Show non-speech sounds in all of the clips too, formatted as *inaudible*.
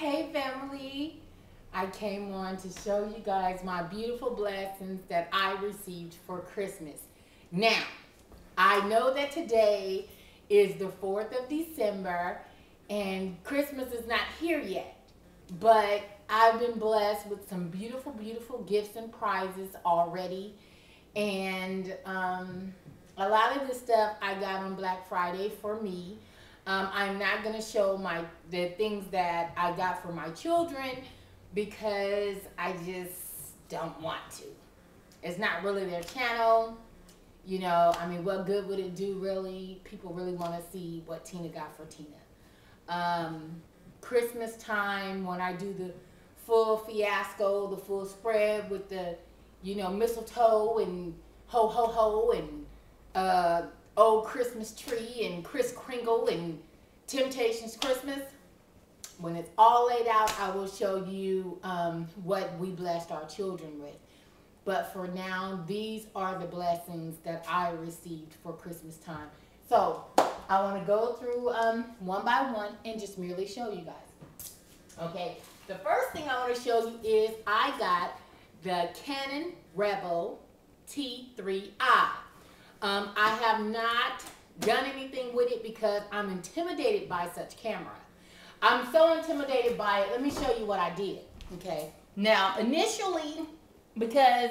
Hey family, I came on to show you guys my beautiful blessings that I received for Christmas. Now, I know that today is the 4th of December and Christmas is not here yet, but I've been blessed with some beautiful, beautiful gifts and prizes already. And um, a lot of the stuff I got on Black Friday for me. Um, I'm not going to show my the things that I got for my children because I just don't want to. It's not really their channel. You know, I mean, what good would it do really? People really want to see what Tina got for Tina. Um, Christmas time when I do the full fiasco, the full spread with the, you know, mistletoe and ho ho ho and uh, Old Christmas Tree and Kris Kringle and Temptations Christmas. When it's all laid out, I will show you um, what we blessed our children with. But for now, these are the blessings that I received for Christmas time. So I want to go through um, one by one and just merely show you guys. Okay, the first thing I want to show you is I got the Canon Rebel T3i. Um, I have not done anything with it because I'm intimidated by such camera. I'm so intimidated by it. Let me show you what I did. Okay. Now, initially, because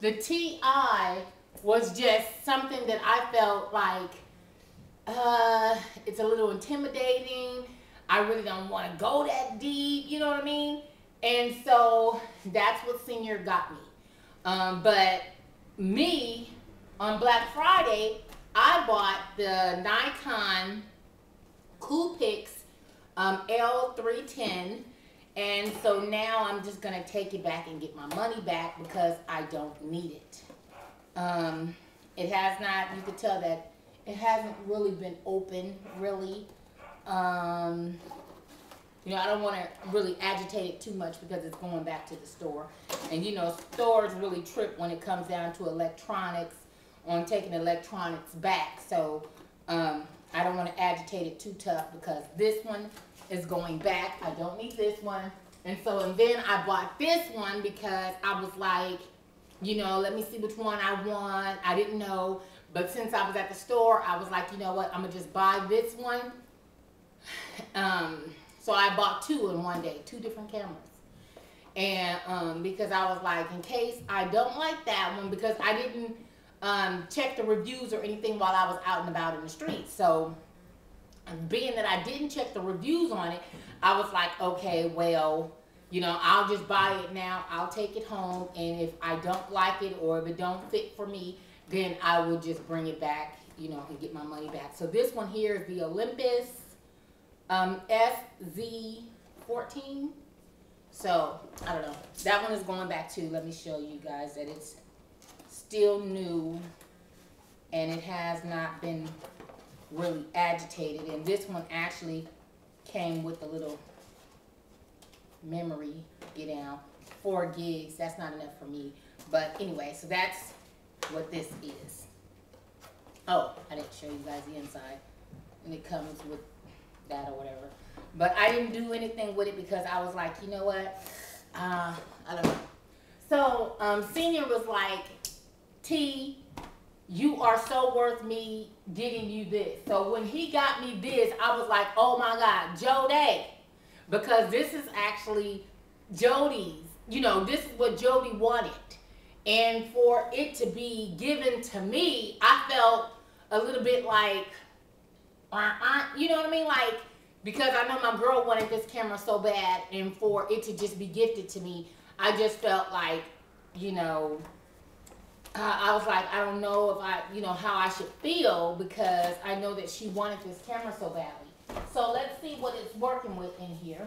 the TI was just something that I felt like uh, it's a little intimidating. I really don't want to go that deep. You know what I mean? And so that's what Senior got me. Um, but me, on Black Friday, I bought the Nikon Coolpix um, L310. And so now I'm just going to take it back and get my money back because I don't need it. Um, it has not, you can tell that it hasn't really been open, really. Um, you know, I don't want to really agitate it too much because it's going back to the store. And, you know, stores really trip when it comes down to electronics on taking electronics back. So um, I don't want to agitate it too tough because this one is going back. I don't need this one. And so, and then I bought this one because I was like, you know, let me see which one I want. I didn't know. But since I was at the store, I was like, you know what, I'm going to just buy this one. Um, so I bought two in one day, two different cameras. And um, because I was like, in case I don't like that one, because I didn't um, check the reviews or anything while I was out and about in the streets. So being that I didn't check the reviews on it, I was like, okay, well, you know, I'll just buy it now. I'll take it home. And if I don't like it or if it don't fit for me, then I will just bring it back, you know, and get my money back. So this one here is the Olympus um, SZ14. So, I don't know. That one is going back to, let me show you guys that it's still new and it has not been really agitated. And this one actually came with a little memory get down. Four gigs. That's not enough for me. But anyway, so that's what this is. Oh, I didn't show you guys the inside. And it comes with that or whatever. But I didn't do anything with it because I was like, you know what? Uh, I don't know. So um, Senior was like, T, you are so worth me getting you this. So when he got me this, I was like, oh my God, Jody. Because this is actually Jody's. You know, this is what Jody wanted. And for it to be given to me, I felt a little bit like, uh, uh, you know what I mean? Like, because I know my girl wanted this camera so bad, and for it to just be gifted to me, I just felt like, you know, uh, I was like, I don't know if I, you know, how I should feel because I know that she wanted this camera so badly. So let's see what it's working with in here.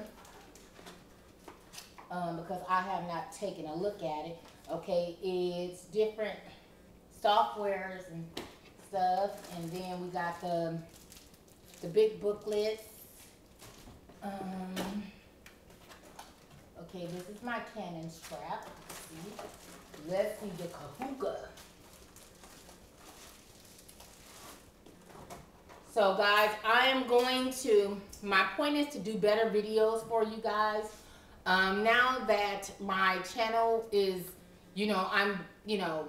Um, because I have not taken a look at it. Okay, it's different softwares and stuff. And then we got the, the big booklets. Um, okay, this is my Canon strap. Let's see the Kahuga. So guys, I am going to, my point is to do better videos for you guys. Um, now that my channel is, you know, I'm, you know,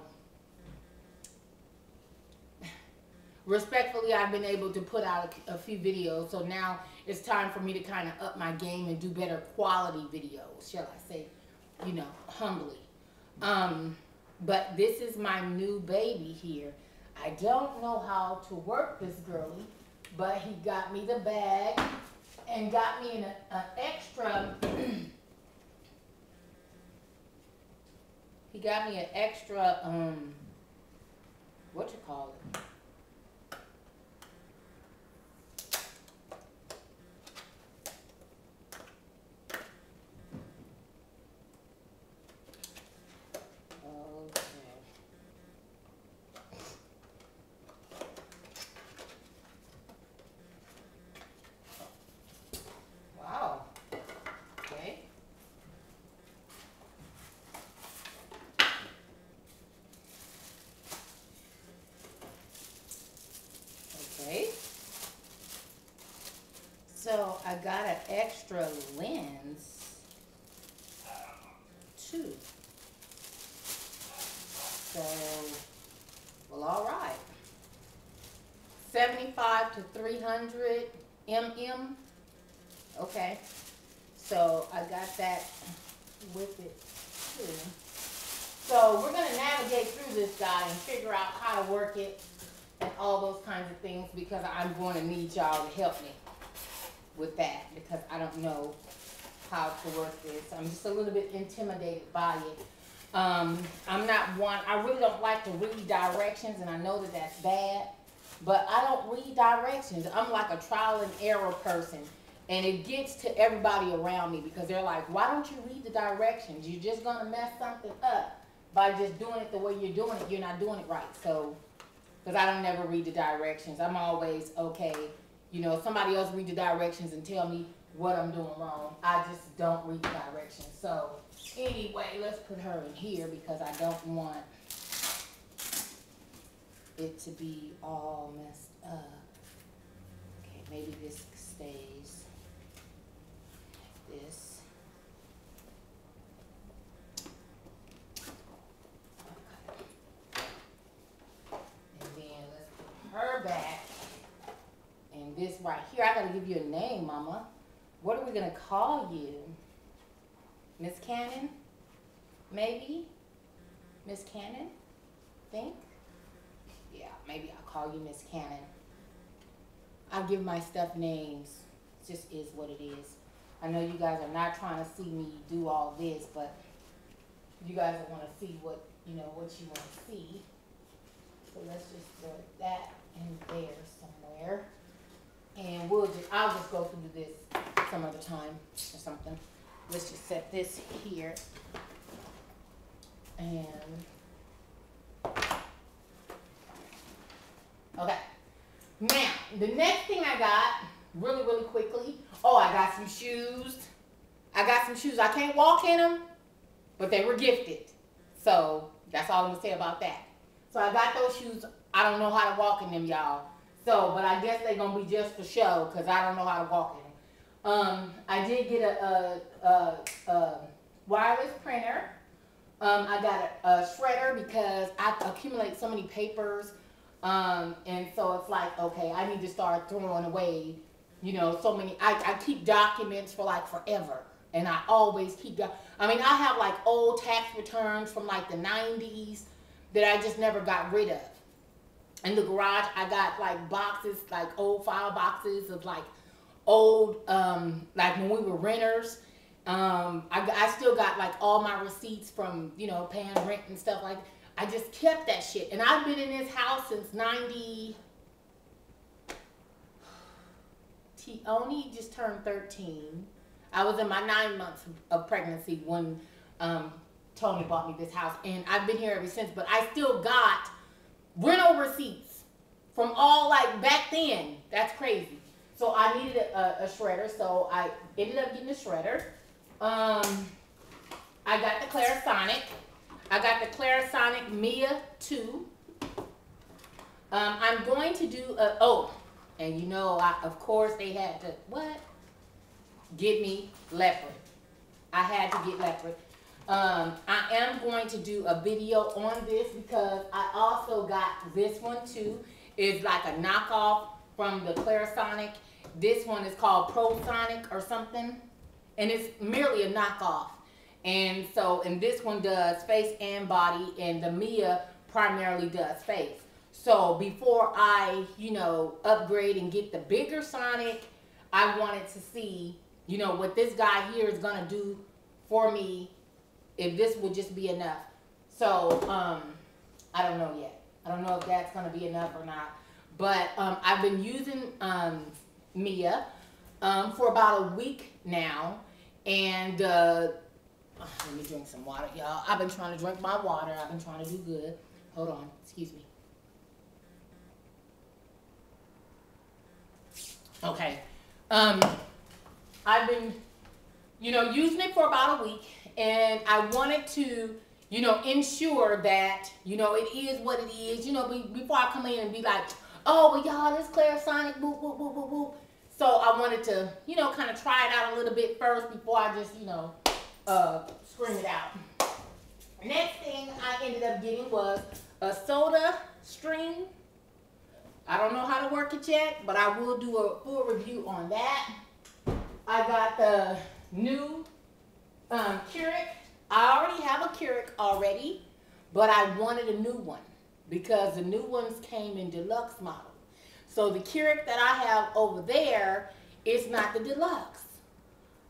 respectfully, I've been able to put out a, a few videos. So now it's time for me to kind of up my game and do better quality videos, shall I say, you know, humbly. Um, but this is my new baby here. I don't know how to work this girly, but he got me the bag and got me an, an extra, *clears throat* he got me an extra, um, what you call it? So I got an extra lens too. So, well, all right. 75 to 300 mm. Okay. So I got that with it too. So we're going to navigate through this guy and figure out how to work it and all those kinds of things because I'm going to need y'all to help me with that because I don't know how to work this. I'm just a little bit intimidated by it. Um, I'm not one, I really don't like to read directions and I know that that's bad, but I don't read directions. I'm like a trial and error person and it gets to everybody around me because they're like, why don't you read the directions? You're just going to mess something up by just doing it the way you're doing it. You're not doing it right. So, because I don't never read the directions. I'm always, okay, you know, somebody else read the directions and tell me what I'm doing wrong. I just don't read the directions. So anyway, let's put her in here because I don't want it to be all messed up. Okay, maybe this stays like this. And then let's put her back this right here, I gotta give you a name, mama. What are we gonna call you? Miss Cannon? Maybe? Mm-hmm. Miss Cannon? Think? Mm-hmm. Yeah, maybe I'll call you Miss Cannon. I give my stuff names. It just is what it is. I know you guys are not trying to see me do all this, but you guys want to see what, you know, what you want to see. So let's just put that in there somewhere. And we'll just, I'll just go through this some other time or something. Let's just set this here. And, okay. Now, the next thing I got, really, really quickly, oh, I got some shoes. I got some shoes. I can't walk in them, but they were gifted. So, that's all I'm going to say about that. So, I got those shoes. I don't know how to walk in them, y'all. So, but I guess they're gonna be just for show because I don't know how to walk in. Um, I did get a, a, a, a wireless printer. Um, I got a, a, shredder because I accumulate so many papers. Um, and so it's like, okay, I need to start throwing away, you know, so many. I, I keep documents for like forever. And I always keep, I mean, I have like old tax returns from like the 90s that I just never got rid of in the garage i got like boxes like old file boxes of like old um like when we were renters. Um I, I still got like all my receipts from you know paying rent and stuff like i just kept that shit. And i've been in this house since 90 Tioni just turned 13 i was in my nine months of pregnancy when um tony bought me this house. And i've been here ever since but i still got rental receipts from all like back then. That's crazy. So I needed a, a, shredder, so I ended up getting a shredder. Um, I got the Clarisonic. I got the Clarisonic Mia 2. Um, I'm going to do a, oh, And you know, I, of course, they had to, what? Get me leopard. I had to get leopard. Um, I am going to do a video on this because I also got this one too. It's like a knockoff from the Clarisonic. This one is called ProSonic or something. And it's merely a knockoff. And so, and this one does face and body, and the Mia primarily does face. So before I, you know, upgrade and get the bigger Sonic, I wanted to see, you know, what this guy here is gonna do for me if this would just be enough. So, um, I don't know yet. I don't know if that's gonna be enough or not. But um, I've been using um, Mia um, for about a week now, and uh, oh, let me drink some water, y'all. I've been trying to drink my water. I've been trying to do good. Hold on, excuse me. Okay. Um, I've been, you know, using it for about a week, and I wanted to, you know, ensure that, you know, it is what it is. You know, before I come in and be like, oh, well, y'all, this Clarisonic. So I wanted to, you know, kind of try it out a little bit first before I just, you know, uh, scream it out. Next thing I ended up getting was a soda stream. I don't know how to work it yet, but I will do a full review on that. I got the new um, Keurig. I already have a Keurig already, but I wanted a new one because the new ones came in deluxe model. So the Keurig that I have over there is not the deluxe.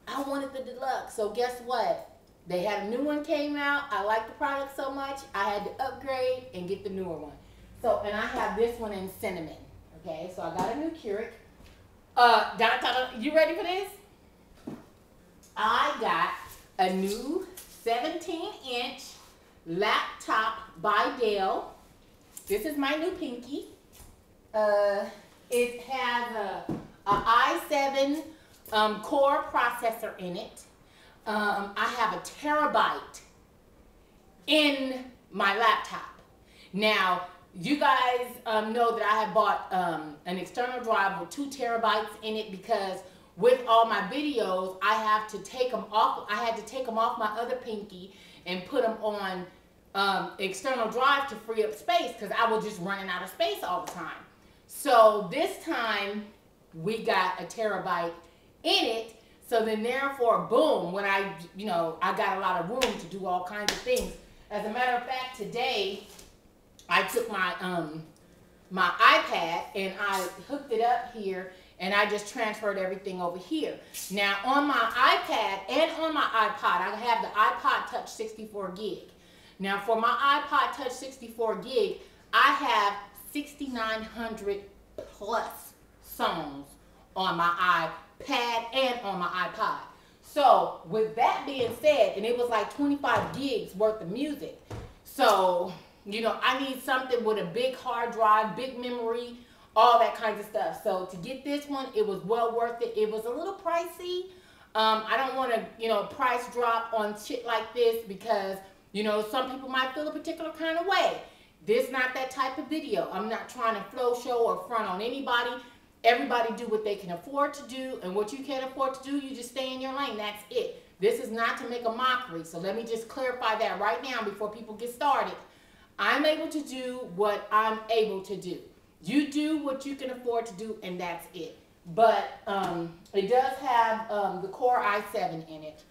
I wanted the deluxe. So guess what? They had a new one came out. I like the product so much, I had to upgrade and get the newer one. So, and I have this one in cinnamon. Okay, so I got a new Keurig. Uh, Donna, you ready for this? I got a new 17 inch laptop by Dell. This is my new Pinky. Uh, it has a, a i7 um, core processor in it. Um, I have a terabyte in my laptop. Now, you guys um, know that I have bought um, an external drive with two terabytes in it because with all my videos, I have to take them off. I had to take them off my other Pinky and put them on um, external drive to free up space because I was just running out of space all the time. So this time we got a terabyte in it. So then therefore, boom, when I, you know, I got a lot of room to do all kinds of things. As a matter of fact, today I took my um my iPad and I hooked it up here and I just transferred everything over here. Now on my iPad and on my iPod, I have the iPod Touch 64 gig. Now for my iPod Touch 64 gig, I have 6,900 plus songs on my iPad and on my iPod. So with that being said, and it was like 25 gigs worth of music. So, you know, I need something with a big hard drive, big memory, all that kinds of stuff. So to get this one, it was well worth it. It was a little pricey. Um, I don't want to, you know, price drop on shit like this because you know, some people might feel a particular kind of way. This not that type of video. I'm not trying to flow show or front on anybody. Everybody do what they can afford to do, and what you can't afford to do, you just stay in your lane. That's it. This is not to make a mockery. So let me just clarify that right now before people get started. I'm able to do what I'm able to do. You do what you can afford to do, and that's it. But um, it does have um, the Core i7 in it.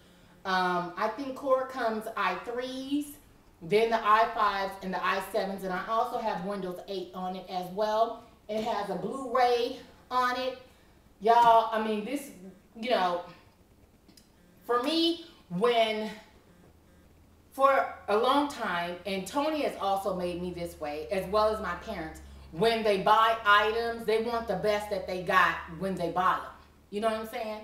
Um, I think Core comes i3s, then the i5s and the i7s, and I also have Windows 8 on it as well. It has a Blu-ray on it. Y'all, I mean, this, you know, for me, when, for a long time, and Tony has also made me this way, as well as my parents, when they buy items, they want the best that they got when they buy them. You know what I'm saying?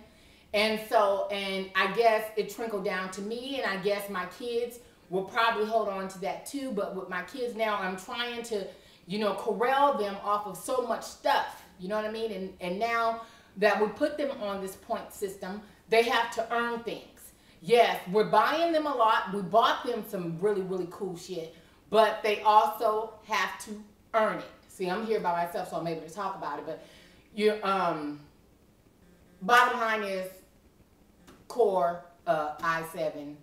And so, and I guess it trickled down to me, and I guess my kids will probably hold on to that too. But with my kids now, I'm trying to, you know, corral them off of so much stuff. You know what I mean? And and now that we put them on this point system, they have to earn things. Yes, we're buying them a lot. We bought them some really, really cool shit, but they also have to earn it. See, I'm here by myself, so I'm able to talk about it. But you um bottom line is core uh i7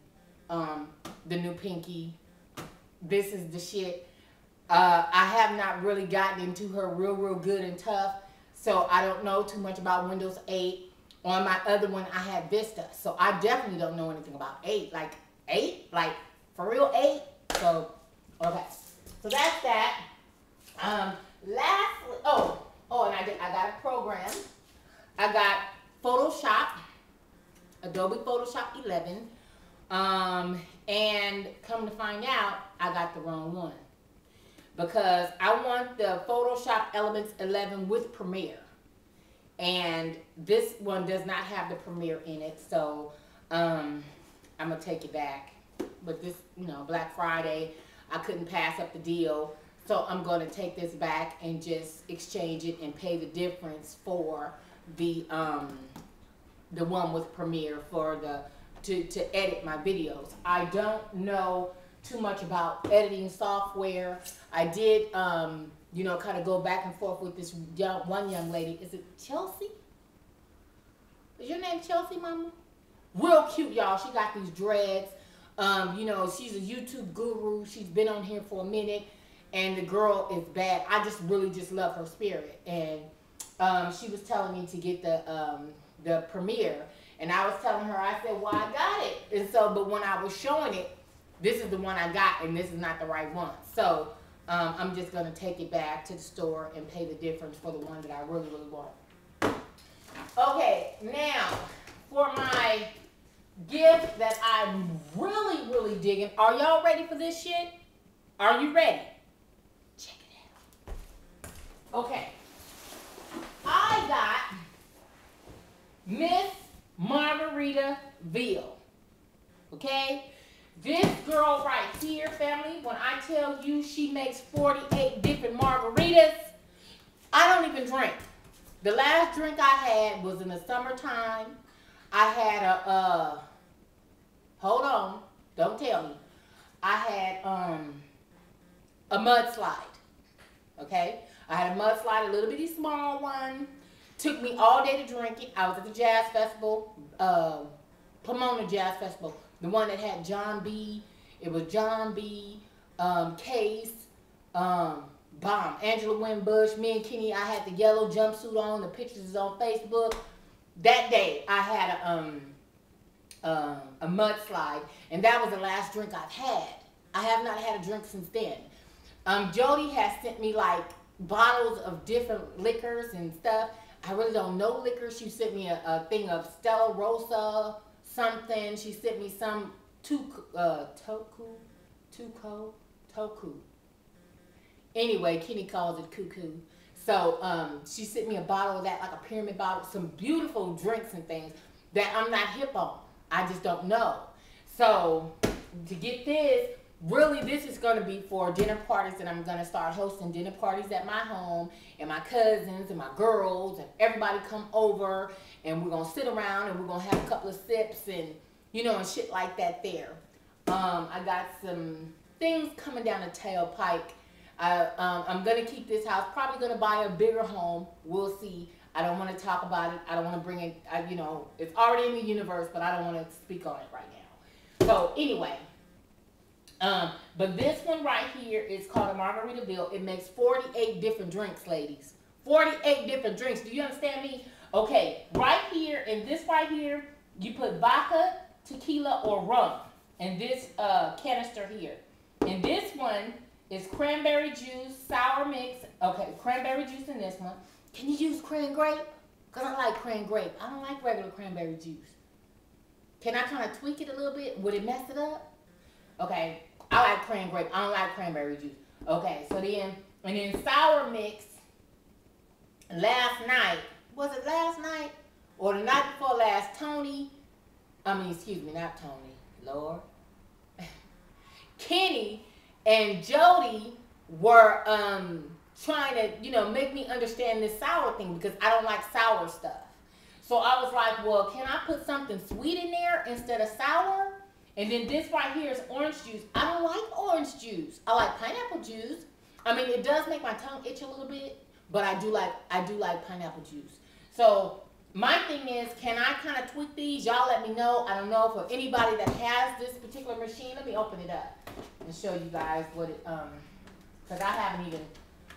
um the new pinky this is the shit. Uh i have not really gotten into her real real good and tough so i don't know too much about windows 8 on my other one i had vista so i definitely don't know anything about 8 like 8 like for real 8 so okay. So that's that um lastly oh oh and i did i got a program i got photoshop adobe photoshop 11 um and come to find out, I got the wrong one. Because I want the Photoshop Elements 11 with Premiere. And this one does not have the Premiere in it. So um, I'm going to take it back. But this, you know, Black Friday, I couldn't pass up the deal. So I'm going to take this back and just exchange it and pay the difference for the um, the one with Premiere for the to, to edit my videos. I don't know too much about editing software. I did, um, you know, kind of go back and forth with this young, one young lady. Is it Chelsea? Is your name Chelsea, Mama? Real cute, y'all. She got these dreads. Um, you know, she's a YouTube guru. She's been on here for a minute, and the girl is bad. I just really just love her spirit, and um, she was telling me to get the um, the premiere and I was telling her, I said, well, I got it. And so, but when I was showing it, this is the one I got and this is not the right one. So um, I'm just to take it back to the store and pay the difference for the one that I really, really want. Okay, now for my gift that I'm really, really digging. Are y'all ready for this shit? Are you ready? Okay. I got Miss Margarita Ville. Okay? This girl right here, family, when I tell you she makes 48 different margaritas, I don't even drink. The last drink I had was in the summertime. I had a, uh, hold on, don't tell me. I had um, a mudslide, okay? I had a mudslide, a little bitty small one. Took me all day to drink it. I was at the jazz festival, uh, Pomona Jazz Festival, the one that had Jon B. It was Jon B. Um, Case, um, Bomb, Angela Winbush, me and Kenny. I had the yellow jumpsuit on. The pictures is on Facebook. That day, I had a um, uh, a mudslide, and that was the last drink I've had. I have not had a drink since then. Um, Jody has sent me like bottles of different liquors and stuff. I really don't know liquor. She sent me a, a thing of Stella Rosa something. She sent me some tuku, uh, toku, tuko, toku. Anyway, Kenny calls it cuckoo. So um, she sent me a bottle of that, like a pyramid bottle, some beautiful drinks and things that I'm not hip on. I just don't know. So to get this, really this is going to be for dinner parties and i'm going to start hosting dinner parties at my home and my cousins and my girls and everybody come over and we're going to sit around and we're going to have a couple of sips and you know and shit like that there. Um, i got some things coming down the tailpipe. I, um, i'm going to keep this house probably going to buy a bigger home. We'll see. I don't want to talk about it. I don't want to bring it I, you know it's already in the universe but i don't want to speak on it right now. So anyway um, but this one right here is called a Margaritaville. It makes 48 different drinks, ladies. 48 different drinks. Do you understand me? Okay, right here, and this right here, you put vodka, tequila, or rum in this uh, canister here. And this one is cranberry juice, sour mix. Okay, cranberry juice in this one. Can you use cran grape? Because I like cran grape. I don't like regular cranberry juice. Can I kind of tweak it a little bit? Would it mess it up? Okay, I like cran grape. I don't like cranberry juice. Okay, so then, and then sour mix, last night, was it last night? Or the night before last, Tony, I mean, excuse me, not Tony, Lord. *laughs* Kenny and Jody were um, trying to, you know, make me understand this sour thing because I don't like sour stuff. So I was like, well, can I put something sweet in there instead of sour? And then this right here is orange juice. I don't like orange juice. I like pineapple juice. I mean, it does make my tongue itch a little bit, but I do like I do like pineapple juice. So my thing is, can I kind of tweak these? Y'all let me know. I don't know for anybody that has this particular machine. Let me open it up and show you guys what it um because I haven't even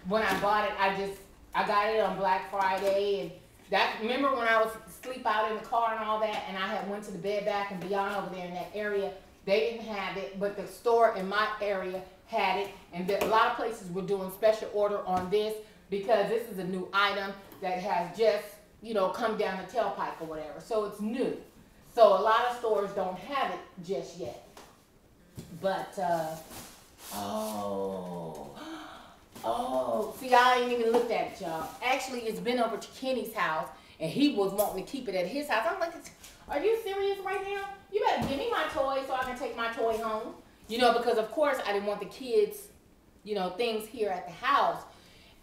when I bought it. I just I got it on Black Friday and that remember when I was sleep out in the car and all that, and I had went to the Bed Bath and Beyond over there in that area. They didn't have it, but the store in my area had it, and a lot of places were doing special order on this because this is a new item that has just you know come down the tailpipe or whatever. So it's new. So a lot of stores don't have it just yet. But uh, oh. *gasps* Oh, see, I ain't even looked at it, y'all. Actually, it's been over to Kenny's house, and he was wanting to keep it at his house. I'm like, are you serious right now? You better give me my toy so I can take my toy home. You know, because of course I didn't want the kids, you know, things here at the house.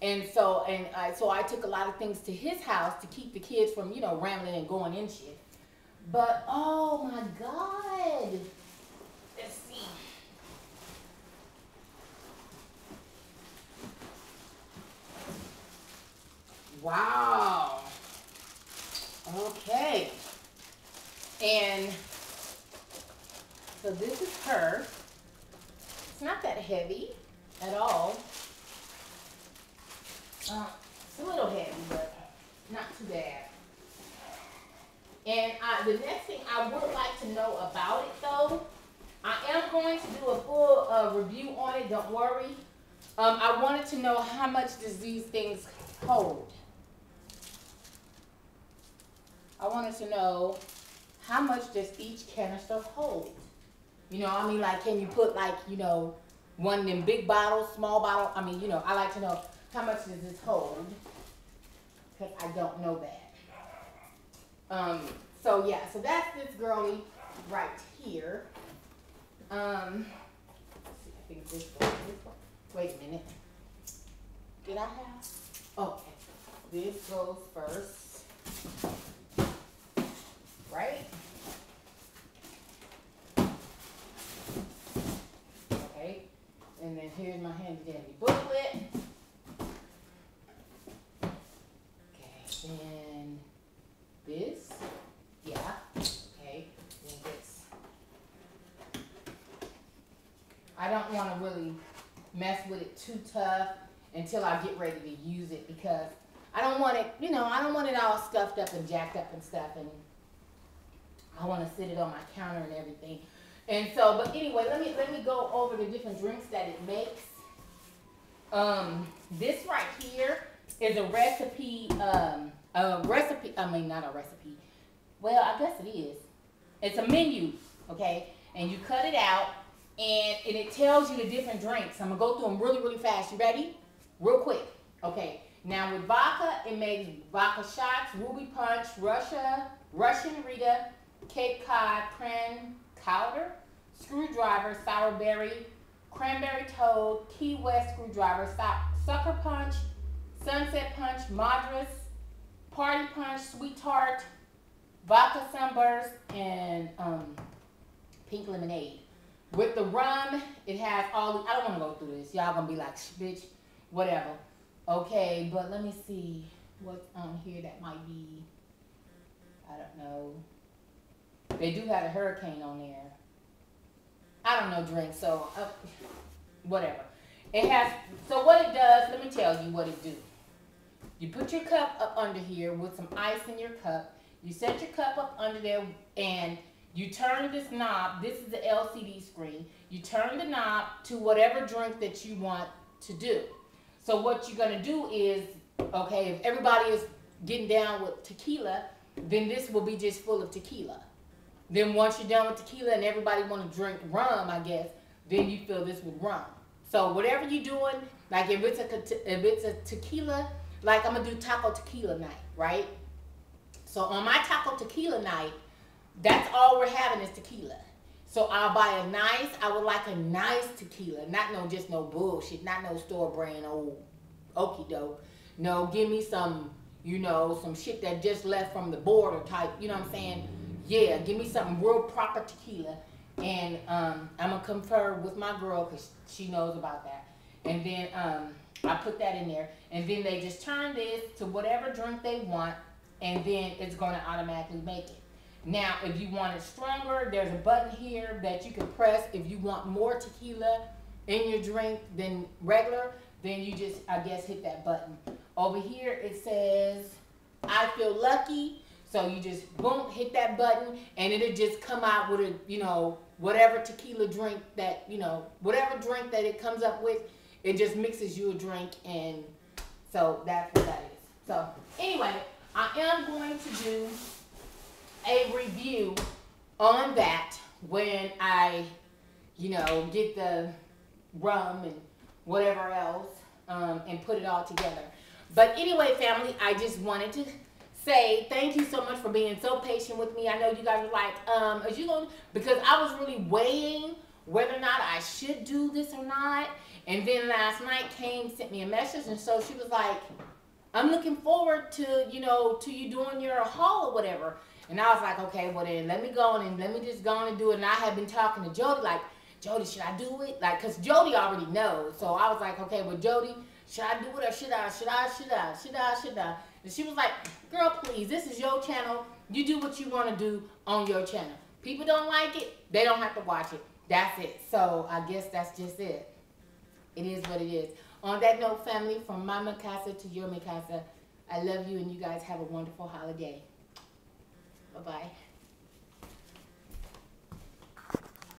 And so, and I, so I took a lot of things to his house to keep the kids from, you know, rambling and going in shit. But, oh my God. Let's see. Wow. Okay. And so this is her. It's not that heavy at all. Uh, it's a little heavy, but not too bad. And I, the next thing I would like to know about it though, I am going to do a full uh, review on it, don't worry. Um, I wanted to know how much does these things hold. I wanted to know how much does each canister hold? You know, I mean, like, can you put like, you know, one of them big bottles, small bottle? I mean, you know, I like to know how much does this hold? Because I don't know that. Um, so yeah, so that's this girly right here. Um, see, I think this one, this one. Wait a minute. Did I have? Okay, this goes first right? Okay, and then here's my handy dandy booklet. Okay, and this, yeah, okay, and this. I don't want to really mess with it too tough until I get ready to use it because I don't want it, you know, I don't want it all stuffed up and jacked up and stuff and I want to sit it on my counter and everything. And so, but anyway, let me let me go over the different drinks that it makes. Um, this right here is a recipe. Um, a recipe. I mean, not a recipe. Well, I guess it is. It's a menu, okay? And you cut it out, and, and it tells you the different drinks. I'm gonna go through them really, really fast. You ready? Real quick. Okay. Now with vodka, it makes vodka shots, ruby punch, Russia, Russian Rita, Cape Cod cran chowder, screwdriver, sourberry, cranberry toad, Key West screwdriver, sucker punch, sunset punch, madras, party punch, sweetheart, vodka sunburst, and um, pink lemonade. With the rum, it has all, I don't want to go through this. Y'all gonna be like, bitch, whatever. Okay, but let me see what's on here that might be, I don't know. They do have a hurricane on there. I don't know drink, so uh, whatever. It has, so what it does, let me tell you what it do. You put your cup up under here with some ice in your cup. You set your cup up under there and you turn this knob. This is the LCD screen. You turn the knob to whatever drink that you want to do. So what you're going to do is, okay, if everybody is getting down with tequila, then this will be just full of tequila. Then once you're done with tequila and everybody want to drink rum, I guess, then you fill this with rum. So whatever you're doing, like if it's a if it's a tequila, like I'm gonna do taco tequila night, right? So on my taco tequila night, that's all we're having is tequila. So I'll buy a nice, I would like a nice tequila, not no just no bullshit, not no store brand old okie doke. No, give me some, you know, some shit that just left from the border type, you know what I'm saying? Yeah, give me something real proper tequila. And um, I'm to confer with my girl because she knows about that. And then um, I put that in there. And then they just turn this to whatever drink they want, and then it's gonna automatically make it. Now, if you want it stronger, there's a button here that you can press. If you want more tequila in your drink than regular, then you just, I guess, hit that button. Over here, it says, I feel lucky. So you just boom, hit that button, and it'll just come out with a, you know, whatever tequila drink that, you know, whatever drink that it comes up with, it just mixes you a drink, and so that's what that is. So anyway, I am going to do a review on that when I, you know, get the rum and whatever else um, and put it all together. But anyway, family, I just wanted to say thank you so much for being so patient with me. I know you guys are like, um, are you going because I was really weighing whether or not I should do this or not. And then last night came sent me a message, and so she was like, I'm looking forward to you know to you doing your haul or whatever. And I was like, okay, well then let me go on and let me just go on and do it. And I had been talking to Jody like, Jody, should I do it? Like, cause Jody already knows. So I was like, okay, well Jody, should I do it or should I? Should I? Should I? Should I? Should I? And she was like, girl, please, this is your channel. You do what you want to do on your channel. People don't like it, they don't have to watch it. That's it. So I guess that's just it. It is what it is. On that note, family, from my Mikasa to your Mikasa, I love you and you guys have a wonderful holiday. Bye-bye.